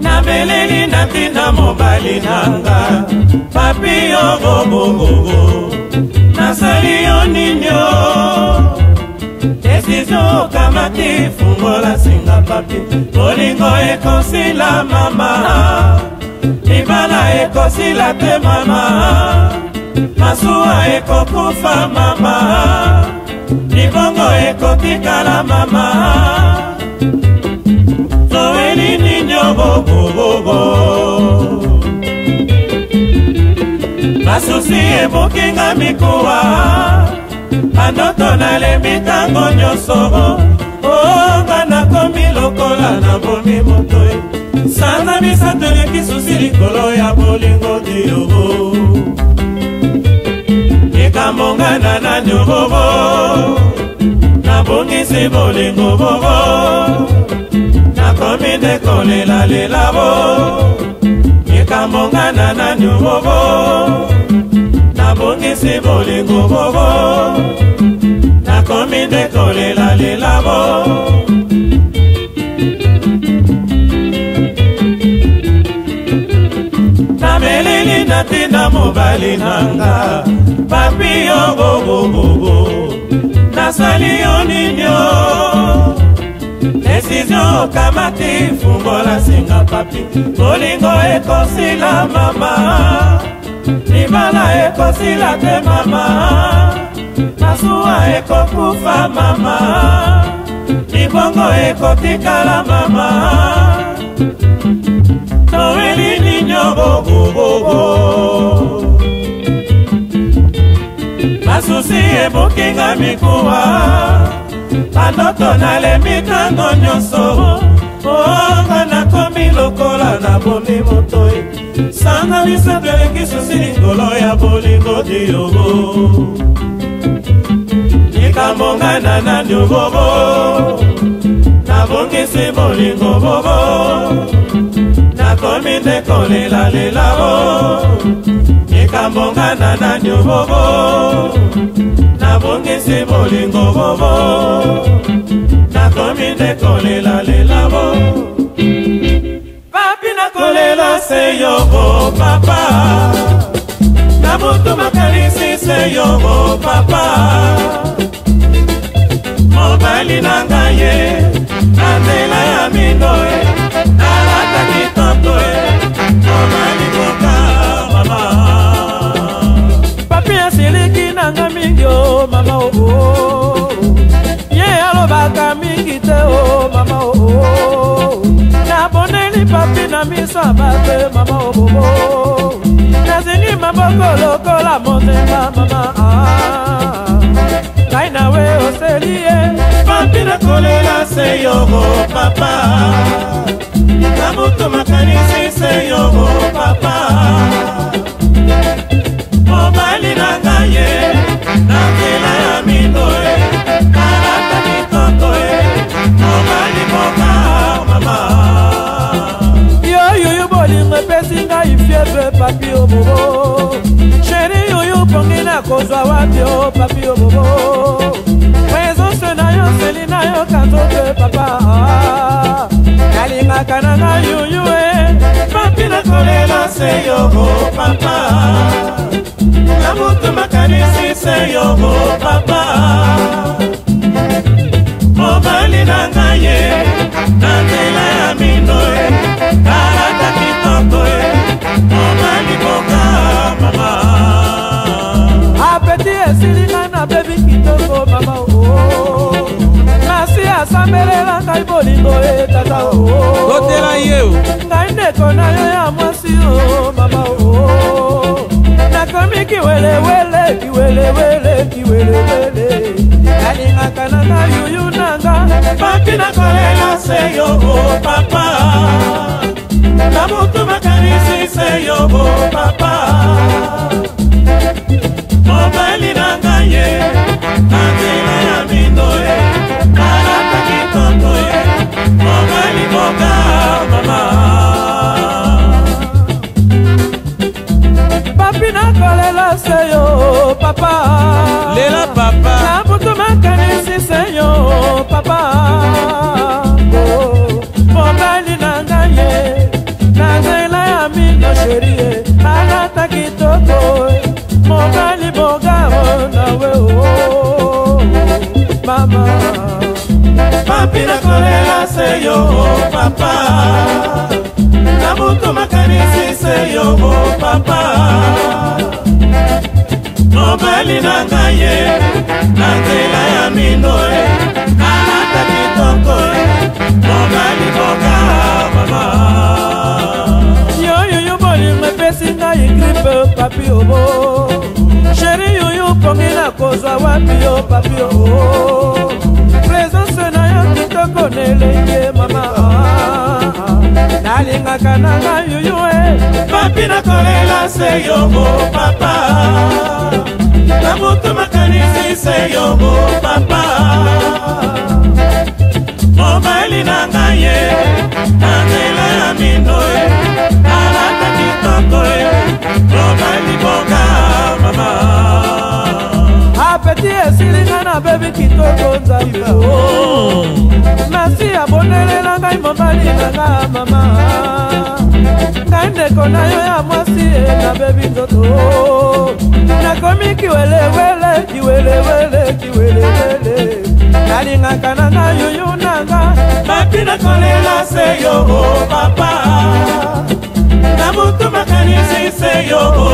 nabeleli natinda mobali nanga papi yo bobongo okamati fungola singa papi bolingo ekosila mama libala ekosila te mama masuwa ekokufa mama libongo ekotikala mama zoeli ninyo bobobobo basusi ebokinga mikuwa bandoto nalembi ntango nyonso oba oh, nakomi lokola nabomi moto sanza misato eleki susi likolo ya bolingo diyogo ekamongana na nyorobo nabongisi bolingo bobo nakomi nde kolelalela bo ekamongana na nyorobo nabongisi bolingo bobo ekomi nde kolela lelabo nameleli natinda mobali nanga papi yo bobobobo nasali yo ninio desizio okamati fungola singa papi bolingo ekosila mama libala ekosila te mama masuwa ekokufa mama libongo ekotikala mama toweli ninyo bobobobo basusi ebokinga mikuwa bandoto nalemi ntango nyonso onga nakomi lokola nabomi motoi sanga lisato eleki susi lingolo ya bolingo diogo likambo ngai na nani bobo nabongisi bolingo bobo nakomi nde kolelalela bo likambo ngai na nani bobo nabongisi bolingo bobo nakomi nde kolelalela bo papi nakolela seyobo papa nabutu makalisi seyobo papa ezali na ngai ye na nzela ya mindo e nalataki tonto e mpona liboka mama papi asiliki nanga mingi o mama oo ye alobaka mingi te o mama oo naboneli papi na miso abate mama obobo nazini maboko lokola monzenga mama ah. kolela se yoko papa kabuto makanisi se yoko papa mobali na kaye na nzela ya mito e kalaka kitoko e mobali moka mama yoyoyo bolingo epesi ngai fievre papi obobo sheri yoyo pongi na kozwa wapi o papi obobo mboka na ngai yuyu e papi nakolela se yoko papa na motu makanisi se yoko papa mobali na ngai ye na nzela ya mino e kalata kitoko e mobali mboka mama apeti esili ngai nabebi kitoko mama o oh. nasi asambele Oh, oh, oh. ye tata o totela ye o ngai ndeko na yo ya mwasi o mama o nakomi kiwelewele kiwelewele kiwelewele nalingaka na na yuyu nanga mapi nakolela se yo o papa wapi nakolela se yo papa na butu makanisi se yo papa mobali na ngai ye na nzela ya mino ye alata kitoko ye mobali boka mama yoyoyo bolingo epesi ngai gripe papi obo oh, oh. sheri yoyo pongi na kozwa wapi yo oh, papi oo abonele ye mama nalingaka na nga yuyu e papi nakolela se yongo papa na moto makanisi se yongo papa mobali na nga ye eh. nanga abebi kitoko nzaibo oh. oh. nasi abondele na ngai mobali nanga mama ngai ndeko na yo ya mwasi e nabebi nzoto nakomi kiwelewele kiwelewele kiwelewele nalingaka na nga yuyu nanga baki nakolela se yo oh, papa na mutu makanisi se yo